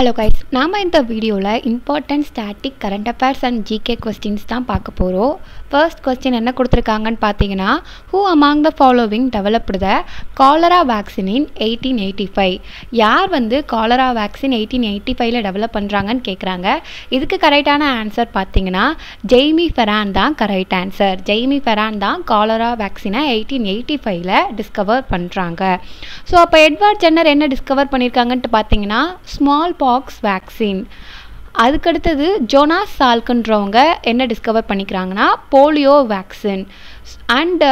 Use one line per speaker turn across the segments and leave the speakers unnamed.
Hello guys நாம் இந்த வீடியோவில் important static current affairs and GK questions தான் பார்க்க போகிறோம் ஃபர்ஸ்ட் கொஸ்டின் என்ன கொடுத்துருக்காங்கன்னு பார்த்தீங்கன்னா who among the following developed the cholera vaccine in eighteen eighty five யார் வந்து காலரா வேக்சின் எயிட்டீன் எயிட்டி ஃபைவ்ல டெவலப் பண்ணுறாங்கன்னு கேட்குறாங்க இதுக்கு கரெக்டான ஆன்சர் பார்த்தீங்கன்னா ஜெய்மி ஃபெரான் தான் கரெக்ட் ஆன்சர் ஜெய்மி ஃபெரான் தான் காலரா வேக்சினை எயிட்டீன் எயிட்டி ஃபைவ்ல டிஸ்கவர் பண்ணுறாங்க ஸோ அப்போ எட்வர்ட் ஜென்னர் என்ன டிஸ்கவர் பண்ணியிருக்காங்கன்ட்டு பார்த்தீங்கன்னா ஸ்மால் பாக்ஸ் வேக்சின் அதுக்கடுத்தது ஜோனாஸ் சால்குன்றவங்க என்ன discover பண்ணிக்கிறாங்கன்னா polio vaccine and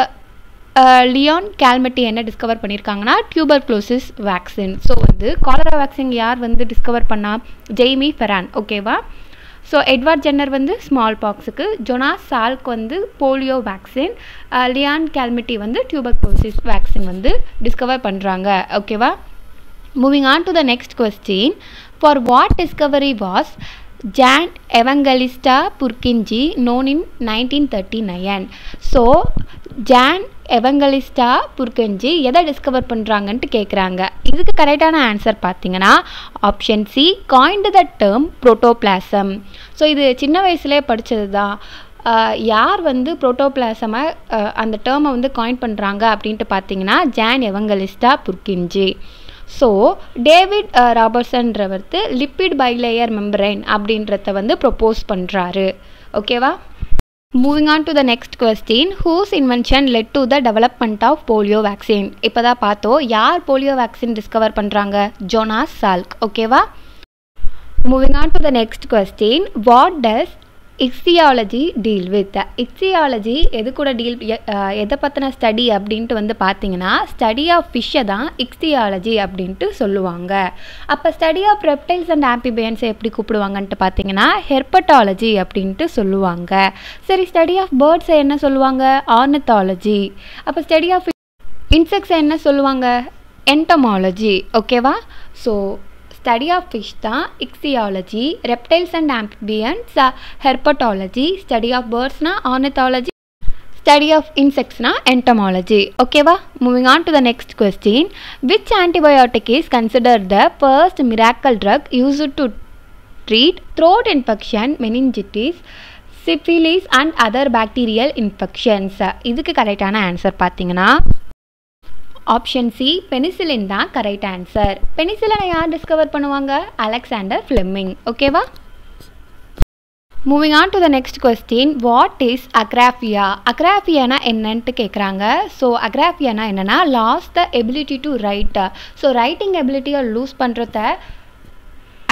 Leon Calmette என்ன டிஸ்கவர் பண்ணியிருக்காங்கன்னா டியூபர் க்ளோசிஸ் வேக்சின் ஸோ வந்து காலரா வேக்சின் யார் வந்து டிஸ்கவர் பண்ணா? ஜெய்மி ஃபெரான் ஓகேவா ஸோ எட்வர்ட் ஜென்னர் வந்து ஸ்மால் பாக்ஸுக்கு ஜொனாஸ் சால்க் வந்து போலியோ வேக்சின் லியான் கேல்மெட்டி வந்து டியூபர் க்ளோசிஸ் வேக்சின் வந்து டிஸ்கவர் பண்ணுறாங்க ஓகேவா moving on to the next question for what discovery was John Evangelista Purkinje known in nineteen thirty nine so John Evangelista Purkinje எதை discover பண்ணுறாங்கன்ட்டு கேட்குறாங்க இதுக்கு கரெக்டான answer பார்த்தீங்கன்னா option C coined the term protoplasm so இது சின்ன வயசுலேயே படித்தது தான் யார் வந்து புரோட்டோபிளாசமை அந்த டேர்மை வந்து காயின் பண்ணுறாங்க அப்படின்ட்டு பார்த்தீங்கன்னா Jan Evangelista Purkinje so David ராபர்ட்ஸன்றவர்த்து lipid bilayer membrane அப்படின்றத வந்து ப்ரொப்போஸ் பண்ணுறாரு ஓகேவா moving on to the next question whose invention led to the development of polio vaccine இப்போ தான் பார்த்தோம் யார் போலியோ வேக்சின் டிஸ்கவர் பண்ணுறாங்க ஜோனாஸ் சால்க் ஓகேவா moving on to the next question what does ichthyology deal with ichthyology எது கூட deal எதை பற்றின ஸ்டடி அப்படின்ட்டு வந்து பார்த்தீங்கன்னா ஸ்டடி ஆஃப் ஃபிஷ்ஷை தான் இக்ஸியாலஜி அப்படின்ட்டு சொல்லுவாங்க. அப்போ ஸ்டடி ஆஃப் ரெப்டைல்ஸ் அண்ட் ஆம்பிபியன்ஸை எப்படி கூப்பிடுவாங்கன்ட்டு பார்த்தீங்கன்னா ஹெர்பட்டாலஜி அப்படின்ட்டு சொல்லுவாங்க. சரி ஸ்டடி ஆஃப் பேர்ட்ஸை என்ன சொல்லுவாங்க? ஆர்னத்தாலஜி அப்போ ஸ்டடி ஆஃப் இன்செக்ட்ஸை என்ன சொல்லுவாங்க? என்டமாலஜி ஓகேவா ஸோ ஸ்டடி ஆஃப் ஃபிஷ் தான் ichthyology reptiles and amphibians herpetology study of பேர்ட்ஸ்னா ornithology study of இன்செக்ட்ஸ்னா என்டமாலஜி ஓகேவா moving on to the next question which antibiotic is consider the first miracle drug use to treat throat infection meningitis syphilis and other bacterial infections இதுக்கு கரெக்டான answer பார்த்தீங்கன்னா option C penicillin தான் correct answer பெனிசிலனை யார் discover பண்ணுவாங்க? Alexander Fleming ஓகேவா moving on to the next question what is agraphia அக்ராஃபியானா என்னன்ட்டு கேட்குறாங்க ஸோ அக்ராஃபியானா என்னென்னா loss the ability to write so writing எபிலிட்டியை lose பண்ணுறத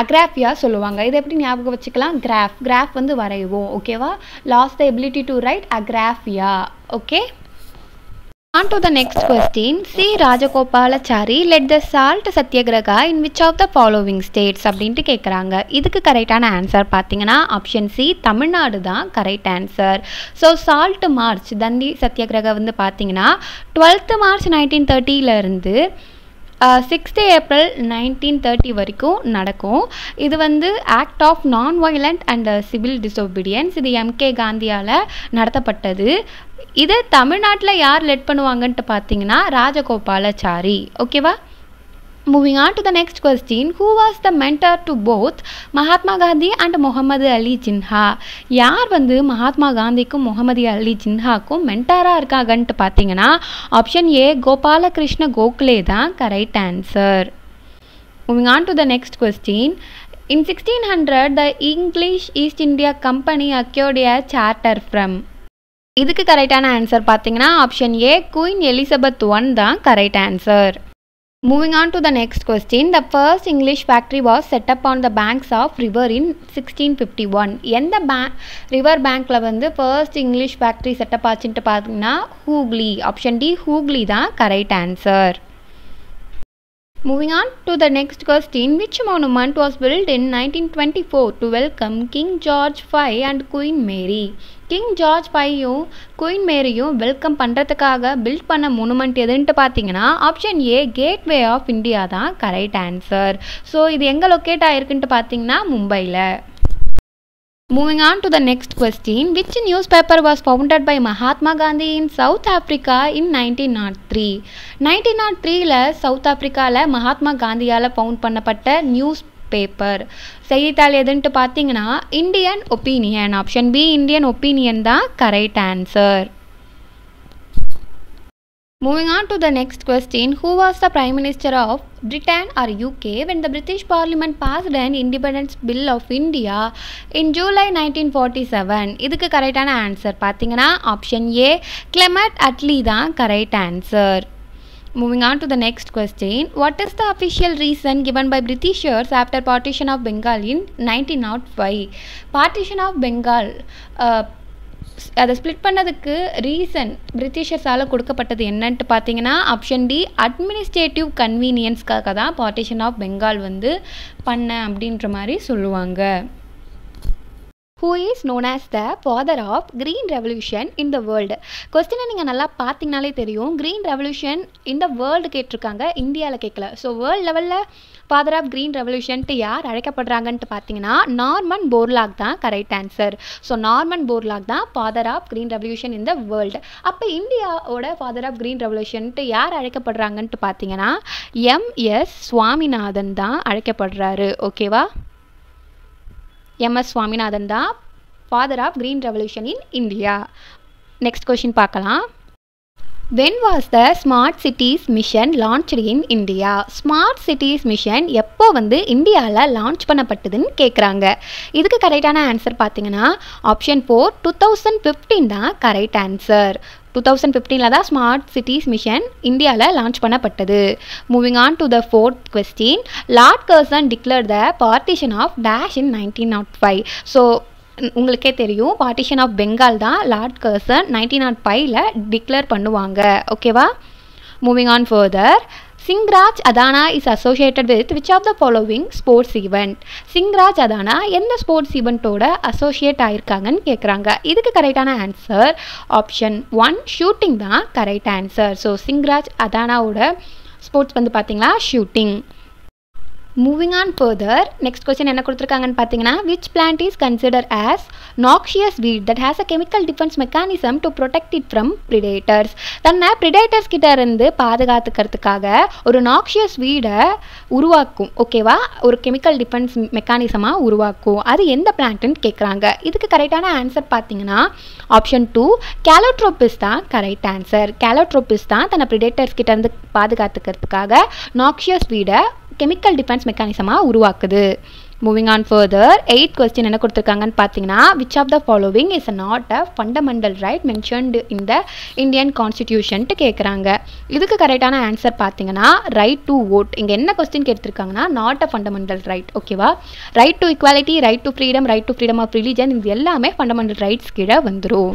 அக்ராஃபியா சொல்லுவாங்க. இதை எப்படி ஞாபகம் வச்சுக்கலாம்? கிராஃப் கிராஃப் வந்து வரைவோம். ஓகேவா loss the ability to write agraphia okay On to the next question. See Rajagopalachari led the salt satyagraha in which of the following states அப்படின்ட்டு கேட்குறாங்க இதுக்கு கரெக்டான ஆன்சர் பார்த்தீங்கன்னா ஆப்ஷன் சி தமிழ்நாடு தான் correct answer so salt march Dandi Satyagraha வந்து பார்த்தீங்கன்னா twelfth March nineteen தேர்ட்டியிலேருந்து sixth April nineteen thirty வரைக்கும் நடக்கும். இது வந்து act of non violent and civil disobedience இது எம்கே காந்தியால் நடத்தப்பட்டது. இது தமிழ்நாட்டில் யார் லெட் பண்ணுவாங்கன்ட்டு பார்த்தீங்கன்னா ராஜகோபாலாச்சாரி. ஓகேவா moving on to the next question who was the mentor to both Mahatma Gandhi and Muhammad Ali Jinnah யார் வந்து மகாத்மா காந்திக்கும் முகமது அலி ஜின்ஹாக்கும் மென்டாராக இருக்காங்கன்ட்டு பார்த்தீங்கன்னா ஆப்ஷன் ஏ கோபாலகிருஷ்ண கோகலே தான் correct answer moving on to the next question in sixteen hundred the English East India company acquired charter from இதுக்கு கரெக்டான answer பார்த்தீங்கன்னா option A Queen Elizabeth one தான் correct answer Moving on to the next question, the first English factory was set up on the banks of river in 1651. எந்த bank river பேங்க்கில் வந்து first English factory setup ஆச்சுன்ட்டு பார்த்தீங்கன்னா Hooghly option D Hooghly தான் correct answer Moving on to the next question, which monument was built in 1924 to welcome King George V and Queen Mary? King George ஃபையும் Queen மேரியும் welcome பண்ணுறதுக்காக build பண்ண monument எதுன்ட்டு பார்த்தீங்கன்னா option A Gateway of India தான் correct answer so இது எங்கே locate ஆகிருக்குன்ட்டு பார்த்தீங்கன்னா மும்பையில் Moving on to the next question, which newspaper was founded by Mahatma Gandhi in South Africa in 1903? 1903ல சவுத் ஆப்ரிக்காவில் மகாத்மா காந்தியால் ஃபவுண்ட் பண்ணப்பட்ட நியூஸ் பேப்பர் செய்தித்தாள் எதுன்ட்டு பார்த்தீங்கன்னா Indian Opinion option B Indian Opinion தான் correct answer Moving on to the next question Who was the Prime Minister of Britain or UK when the British Parliament passed an Independence Bill of India in July 1947? இதுக்கு கரெக்டான answer பார்த்தீங்கன்னா option ஏ Clement Attlee தான் correct answer Moving on to the next question. What is the official reason given by Britishers after partition of Bengal in 1905? Partition of Bengal uh, அதை split பண்ணதுக்கு reason பிரிட்டிஷர்ஸால் கொடுக்கப்பட்டது என்னன்ட்டு பார்த்தீங்கன்னா option D administrative கன்வீனியன்ஸ்க்காக தான் partition of Bengal வந்து பண்ண அப்படின்ற மாதிரி சொல்லுவாங்க. Who is known as the father of green revolution in the world கொஸ்டினை நீங்கள் நல்லா பார்த்தீங்கனாலே தெரியும். க்ரீன் ரெவல்யூஷன் இந்த வேர்ல்டு கேட்டிருக்காங்க இந்தியாவில் கேட்கல ஸோ வேர்ல்டு லெவலில் ஃபாதர் ஆஃப் க்ரீன் ரெவல்யூஷன்ட்டு யார் அழைக்கப்படுறாங்கன்ட்டு பார்த்தீங்கன்னா நார்மன் போர்லாக் தான் correct answer so Norman Borlaug தான் father of green revolution in the world அப்போ இந்தியாவோட ஃபாதர் ஆஃப் க்ரீன் ரெவல்யூஷன்ட்டு யார் அழைக்கப்படுறாங்கன்ட்டு பார்த்தீங்கன்னா எம்எஸ் சுவாமிநாதன் தான் அழைக்கப்படுறாரு. ஓகேவா எம்எஸ் சுவாமிநாதன் தான் father of green revolution in India next question பார்க்கலாம். When was the smart cities mission launched in India smart cities mission எப்போ வந்து இந்தியாவில் லான்ச் பண்ணப்பட்டதுன்னு கேட்குறாங்க இதுக்கு கரெக்டான ஆன்சர் பார்த்தீங்கன்னா option four two thousand fifteen தான் கரெக்ட் ஆன்சர் டூ தௌசண்ட் ஃபிஃப்டீனில் தான் ஸ்மார்ட் சிட்டிஸ் மிஷன் இந்தியாவில் லான்ச் பண்ணப்பட்டது. Moving on to the fourth question Lord Curzon declare the partition of dash in nineteen not five so உங்களுக்கே தெரியும் partition of Bengal தான் Lord Curzon nineteen not ஃபைவ்ல declare பண்ணுவாங்க. ஓகேவா moving on further Singhraj Adhana is associated with which of the following sports event Singhraj Adhana எந்த sports ஈவெண்ட்டோட associate ஆயிருக்காங்கன்னு கேட்குறாங்க இதுக்கு கரெக்டான ஆன்சர் ஆப்ஷன் ஒன் ஷூட்டிங் தான் கரெக்ட் ஆன்சர் ஸோ சிங்ராஜ் அதானாவோட ஸ்போர்ட்ஸ் வந்து பார்த்தீங்களா shooting moving on further next question என்ன கொடுத்துருக்காங்கன்னு பார்த்தீங்கன்னா which plant is consider as noxious weed that has a chemical defense mechanism to protect it from predators தன்னை predators கிட்ட இருந்து பாதுகாத்துக்கிறதுக்காக ஒரு நாக்ஷியஸ் வீடை உருவாக்கும் ஓகேவா ஒரு கெமிக்கல் டிஃபென்ஸ் மெக்கானிசமாக உருவாக்கும். அது எந்த பிளான்ட்டுன்னு கேட்குறாங்க இதுக்கு கரெக்டான ஆன்சர் பார்த்தீங்கன்னா ஆப்ஷன் டூ கேலோட்ரோபிஸ் தான் கரெக்ட் ஆன்சர் கேலோட்ரோபிஸ் தான் தன்னை ப்ரிடேட்டர்ஸ் கிட்ட இருந்து பாதுகாத்துக்கிறதுக்காக நாக்ஷியஸ் வீடை கெமிக்கல் டிஃபென்ஸ் மெக்கானிசமாக உருவாக்குது. Moving on further eight question என்ன கொடுத்துருக்காங்கன்னு பார்த்தீங்கன்னா which of the following is not a fundamental right mentioned in the Indian கான்ஸ்டிடியூஷன்ட்டு கேட்குறாங்க இதுக்கு கரெக்டான ஆன்சர் பார்த்தீங்கன்னா ரைட் டு ஓட் இங்கே என்ன கொஸ்டின் கேட்டிருக்காங்கன்னா நாட் அ ஃபண்டமெண்டல் ரைட் ஓகேவா right to equality right to freedom right to freedom of religion இது எல்லாமே ஃபண்டமெண்டல் ரைட்ஸ் கீழே வந்துடும்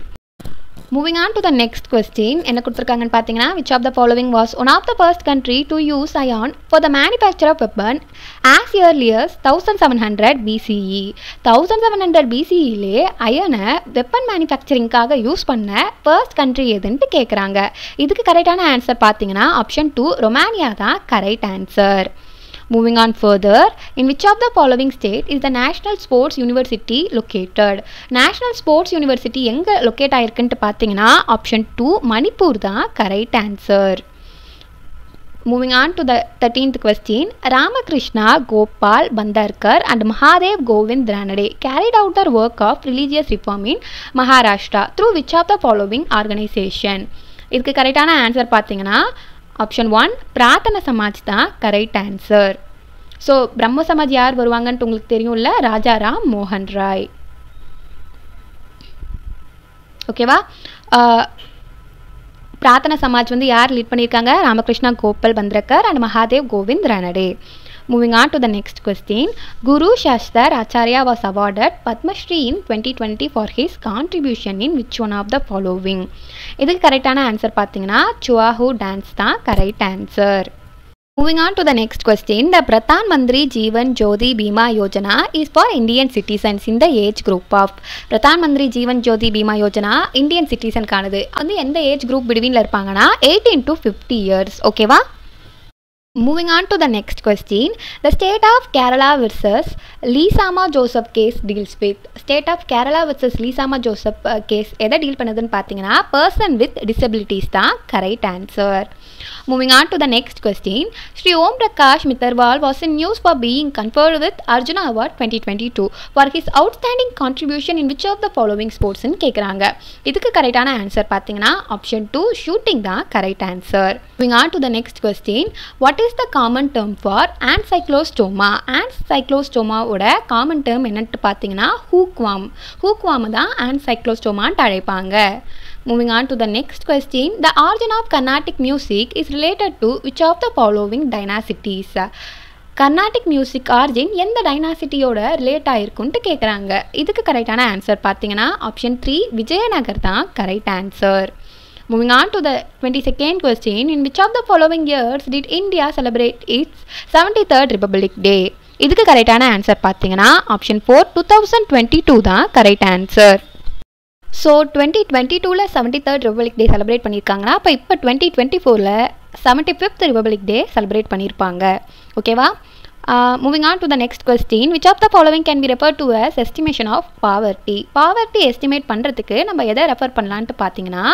moving on to the next question என்ன கொடுத்துருக்காங்கன்னு பார்த்தீங்கன்னா which of the following was one of the first country to use iron for the manufacture of weapon as early as thousand seven hundred BCE thousand seven hundred பிசிஇலே அயனை weapon மேனுஃபேக்சரிங்காக use பண்ண first country எதுன்ட்டு கேட்குறாங்க இதுக்கு கரெக்டான answer பார்த்தீங்கன்னா option two Romania தான் correct answer moving on further in which of the following state is the National sports university located National sports university எங்கே லொக்கேட் ஆயிருக்குன்ட்டு பார்த்தீங்கன்னா ஆப்ஷன் டூ மணிப்பூர் தான் correct answer moving on to the thirteenth question Ramakrishna Gopal Bhandarkar and Mahadev Govind Ranade carried out their work of religious reform in Maharashtra through which of the following organisation இதுக்கு கரெக்டான answer பார்த்தீங்கன்னா option one பிரார்த்தன Samaj தான் correct answer so பிரம்ம சமாஜ் யார் வருவாங்கன்ட்டு உங்களுக்கு தெரியும்ல? ராஜாராம் மோகன் ராய். ஓகேவா பிரார்த்தன சமாஜ் வந்து யார் லீட் பண்ணியிருக்காங்க? Ramakrishna Gopal Bhandarkar and Mahadev Govind Ranade moving on to the next question Guru Shashadhar Acharya was awarded Padmashri in twenty twenty for his contribution in which one of the following இதுக்கு கரெக்டான answer பார்த்தீங்கன்னா Chhau dance தான் correct answer moving on to the next question, the Pradhan Mantri Jeevan Jyoti Bima Yojana is for Indian citizens in age group of Pradhan Mantri Jeevan Jyoti Bima Yojana Indian Indian citizen வந்து எந்த age group பிட்வீனில் இருப்பாங்கன்னா eighteen to fifty years ஓகேவா Moving on to the next question, the state of Kerala versus Leesamma Joseph case deals with state of Kerala versus Leesamma Joseph case எதை deal பண்ணுதுன்னு பார்த்தீங்கன்னா person with disabilities தான் correct answer moving on to the next question Shri Om Prakash Mitharwal was in news for being conferred with Arjuna award twenty twenty two for his outstanding contribution in which of the following ஸ்போர்ட்ஸ்னு கேட்குறாங்க இதுக்கு கரெக்டான answer பார்த்தீங்கன்னா option two shooting தான் correct answer moving on to the next question what is the common term for ancylostoma ஆன்சைக்ளோஸ்டோமாவோட common term என்னன்ட்டு பார்த்தீங்கன்னா hookworm. Hookworm தான் ஆன்சைக்ளோஸ்டோமான்ட்டு அழைப்பாங்க. Moving on to the next question the origin of Carnatic music is related to which of the following dynasties Carnatic music origin எந்த டைனாசிட்டியோட relate ஆகிருக்குன்ட்டு கேட்குறாங்க இதுக்கு கரெக்டான ஆன்சர் பார்த்தீங்கன்னா ஆப்ஷன் த்ரீ விஜயநகர் தான் correct answer Moving on to the 22nd question, in which of the following years did India celebrate its 73rd Republic Day? இதுக்கு கரெக்டான answer பார்த்தீங்கன்னா option four two thousand twenty two தான் correct answer so twenty twenty டூவில் seventy third republic day celebrate பண்ணியிருக்காங்கன்னா அப்போ இப்போ twenty twenty ஃபோரில் seventy fifth republic day celebrate பண்ணியிருப்பாங்க ஓகேவா moving on to the next question which of the following can be refer to as estimation of poverty poverty estimate பண்ணுறதுக்கு நம்ம எதை refer பண்ணலான்ட்டு பார்த்தீங்கன்னா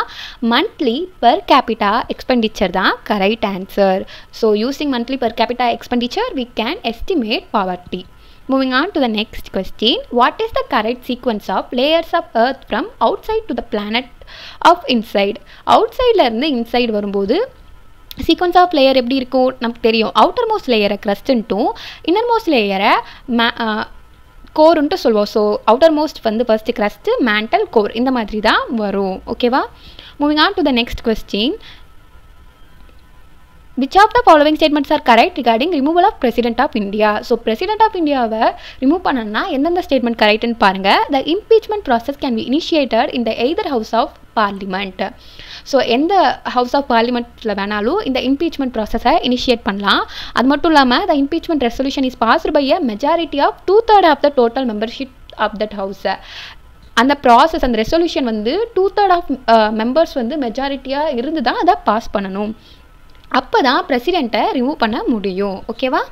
மந்த்லி பர் கேபிட்டா எக்ஸ்பெண்டிச்சர் தான் correct answer so using monthly per capita expenditure we can estimate poverty on to the next question what is the correct correct of layers of of ஃப்ரம் from outside to the planet of inside? outsideல இருந்து inside வரும்போது sequence of layer எப்படி இருக்கும் நமக்கு தெரியும். Outer most லேயரை க்ரஸ்ட்டுன்ட்டும் inner most லேயரை மே கோருன்ட்டு சொல்லுவோம் ஸோ அவுட்டர் மோஸ்ட் வந்து ஃபஸ்ட்டு க்ரஸ்ட்டு மேண்டல் கோர் இந்த மாதிரி தான் வரும் ஓகேவா moving on to the next question which of the following statements are correct regarding removal of president of India so president of இந்தியாவை ரிமூவ் பண்ணணும்னா எந்தெந்த ஸ்டேட்மெண்ட் கரெக்ட்னு பாருங்கள் the impeachment process can be initiated in either house of parliament so எந்த house of பார்லிமெண்ட்டில் வேணாலும் இந்த impeachment ப்ராசஸை இனிஷியேட் பண்ணலாம். அது மட்டும் இல்லாமல் the impeachment resolution is passed by a majority of two third of the total membership of that ஹவுஸை அந்த ப்ராசஸ் அந்த ரெசல்யூஷன் வந்து டூ தேர்ட் ஆஃப் மெம்பர்ஸ் வந்து மெஜாரிட்டியாக இருந்து தான் அதை பாஸ் பண்ணணும். அப்போ தான் ப்ரெசிடெண்ட்டை ரிமூவ் பண்ண முடியும். ஓகேவா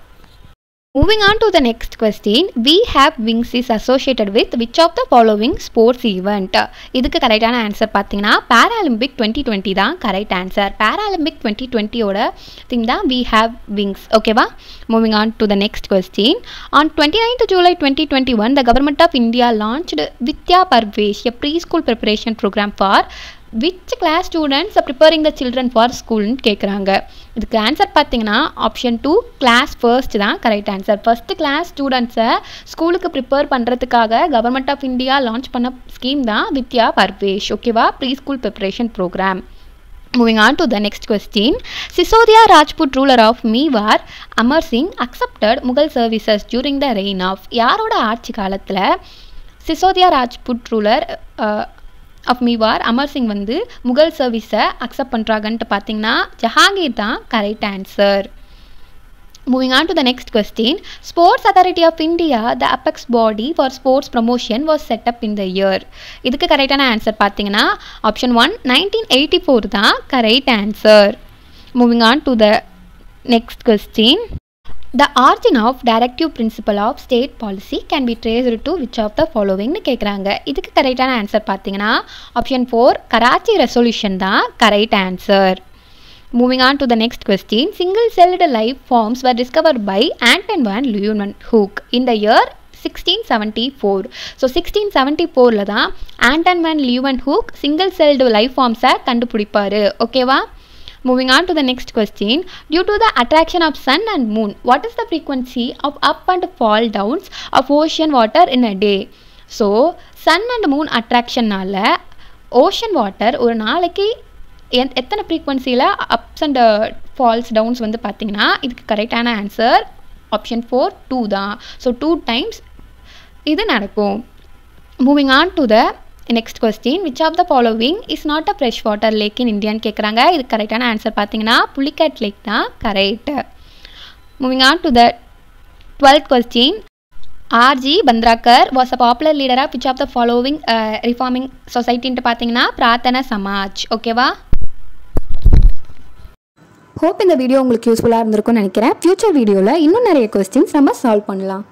moving on to the next question we have wings is associated with which of the following sports event இதுக்கு கரெக்டான ஆன்சர் பார்த்தீங்கன்னா பேராலிம்பிக் டுவெண்ட்டி டுவெண்ட்டி தான் கரெக்ட் ஆன்சர் பேராலிம்பிக் டுவெண்ட்டி டுவெண்ட்டியோட திங் தான் வி ஹேவ் விங்ஸ் ஓகேவா moving on to the next question on twenty ninth July twenty twenty one the government of India launched Vidya Pravesh a pre school preparation programme for which class students preparing the children for ஸ்கூல்னு கேட்குறாங்க இதுக்கு answer பார்த்தீங்கன்னா option two class first தான் correct answer first class ஸ்டூடெண்ட்ஸை ஸ்கூலுக்கு prepare பண்ணுறதுக்காக government of India launch பண்ண scheme தான் வித்யா பர்வேஷ். ஓகேவா pre school preparation programme Moving on to the next question. Sisodia Rajput ruler of Mewar, Amar Singh, accepted Mughal services during the reign of யாரோட ஆட்சி காலத்தில்? Sisodia Rajput ruler of Mewar Amar Singh வந்து முகல் சர்வீஸை accept பண்ணுறாங்கன்ட்டு பார்த்தீங்கன்னா ஜஹாங்கீர் தான் correct answer Moving on to the next question. Sports Authority of India, the apex body for sports promotion was set up in the year. இதுக்கு கரெக்டான ஆன்சர் பார்த்தீங்கன்னா option one nineteen eighty four தான் correct answer moving on to the next question the origin of directive principle of state policy can be traced to which of the ஃபாலோவிங்னு கேட்குறாங்க இதுக்கு கரெக்டான answer பார்த்தீங்கன்னா option four Karachi resolution தான் correct answer moving on to the next question single celled life forms were discover by Anton van Anton van Leeuwenhoek in the year 1674. So sixteen seventy ஃபோரில் தான் Anton van Leeuwenhoek single celled life ஃபார்ம்ஸை கண்டுபிடிப்பார் ஓகேவா moving on to the next question due to the attraction of sun and moon what is the frequency of up and fall downs of ocean water in a day so sun and moon அட்ராக்ஷனால் ocean water ஒரு நாளைக்கு எத் எத்தனை ஃப்ரீக்வன்சியில் ups and falls downs வந்து பார்த்தீங்கன்னா இதுக்கு கரெக்டான answer option four two தான். ஸோ டூ டைம்ஸ் இது நடக்கும். Moving on to the next question which of the following is not a fresh water lake in இந்தியான்னு கேட்குறாங்க இது கரெக்டான ஆன்சர் பார்த்தீங்கன்னா புலிகட் லேக் தான் correct moving on to the twelfth question R G Bhandarkar was a popular லீடராக pitch which of the following reforming சொசைட்டின்ட்டு பார்த்தீங்கன்னா பிரார்த்தனை சமாஜ். ஓகேவா
hope இந்த வீடியோ உங்களுக்கு யூஸ்ஃபுல்லாக இருந்திருக்கும்னு நினைக்கிறேன். ஃப்யூச்சர் வீடியோவில் இன்னும் நிறைய கொஸ்டின்ஸ் நம்ம சால்வ் பண்ணலாம்.